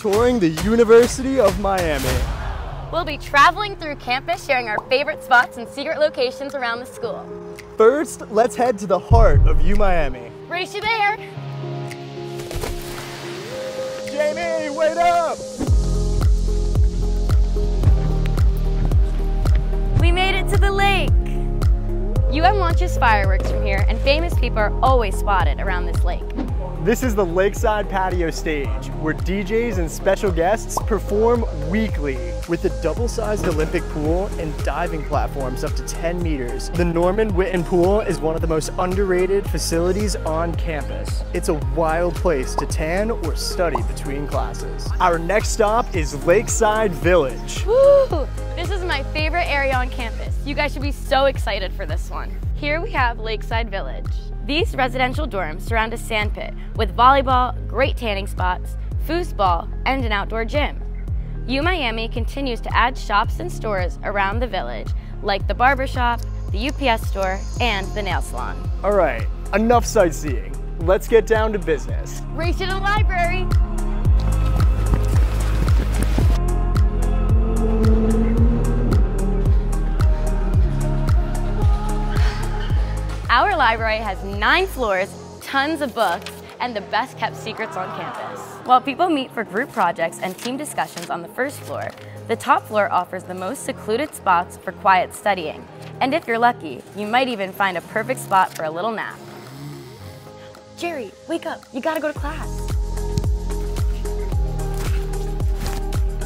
touring the University of Miami. We'll be traveling through campus sharing our favorite spots and secret locations around the school. First, let's head to the heart of U Miami. Race you there! Jamie, wait up! We made it to the lake! UM launches fireworks from here and famous people are always spotted around this lake. This is the Lakeside Patio Stage, where DJs and special guests perform weekly. With a double-sized Olympic pool and diving platforms up to 10 meters, the Norman Whitten Pool is one of the most underrated facilities on campus. It's a wild place to tan or study between classes. Our next stop is Lakeside Village. Woo! This is my favorite area on campus. You guys should be so excited for this one. Here we have Lakeside Village. These residential dorms surround a sandpit with volleyball, great tanning spots, foosball, and an outdoor gym. U Miami continues to add shops and stores around the village, like the barber shop, the UPS store, and the nail salon. All right, enough sightseeing. Let's get down to business. Race to the library! Our library has nine floors, tons of books, and the best kept secrets on campus. While people meet for group projects and team discussions on the first floor, the top floor offers the most secluded spots for quiet studying. And if you're lucky, you might even find a perfect spot for a little nap. Jerry, wake up, you gotta go to class.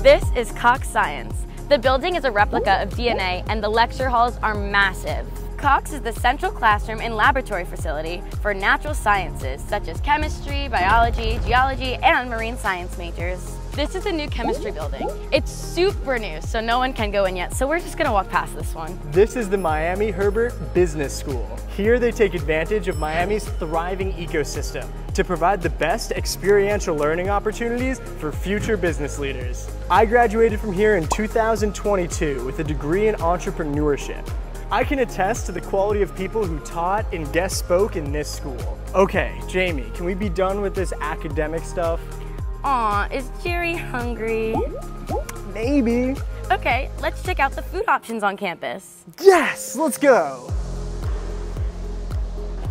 This is Cox Science. The building is a replica of DNA and the lecture halls are massive. Cox is the central classroom and laboratory facility for natural sciences such as chemistry, biology, geology, and marine science majors. This is a new chemistry building. It's super new, so no one can go in yet, so we're just gonna walk past this one. This is the Miami Herbert Business School. Here they take advantage of Miami's thriving ecosystem to provide the best experiential learning opportunities for future business leaders. I graduated from here in 2022 with a degree in entrepreneurship. I can attest to the quality of people who taught and guest spoke in this school. Okay, Jamie, can we be done with this academic stuff? Aw, is Jerry hungry? Maybe. Okay, let's check out the food options on campus. Yes, let's go.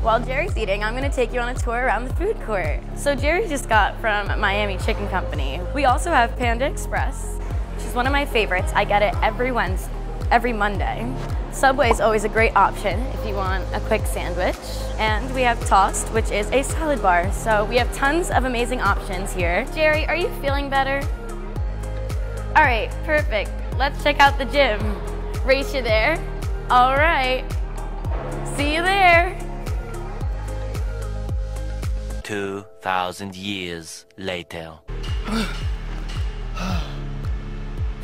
While Jerry's eating, I'm gonna take you on a tour around the food court. So Jerry just got from Miami Chicken Company. We also have Panda Express, which is one of my favorites. I get it every Wednesday, every Monday. Subway is always a great option if you want a quick sandwich. And we have Tossed, which is a salad bar. So we have tons of amazing options here. Jerry, are you feeling better? All right, perfect. Let's check out the gym. Race you there? All right. See you there. 2,000 years later.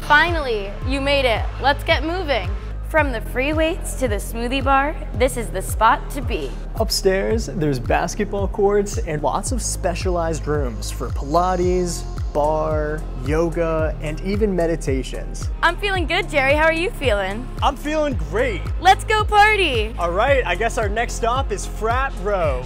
Finally, you made it. Let's get moving. From the free weights to the smoothie barre, this is the spot to be. Upstairs, there's basketball courts and lots of specialized rooms for Pilates, bar, yoga, and even meditations. I'm feeling good, Jerry. How are you feeling? I'm feeling great. Let's go party. All right, I guess our next stop is Frat Row.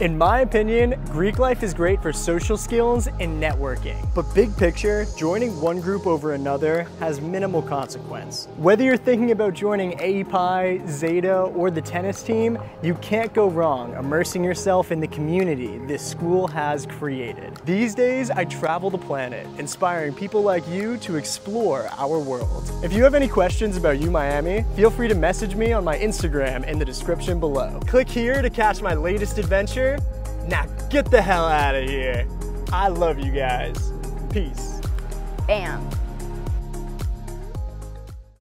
In my opinion, Greek life is great for social skills and networking. But big picture, joining one group over another has minimal consequence. Whether you're thinking about joining AEPi, Zeta, or the tennis team, you can't go wrong immersing yourself in the community this school has created. These days, I travel the planet, inspiring people like you to explore our world. If you have any questions about U Miami, feel free to message me on my Instagram in the description below. Click here to catch my latest adventure. Now get the hell out of here. I love you guys. Peace. Bam.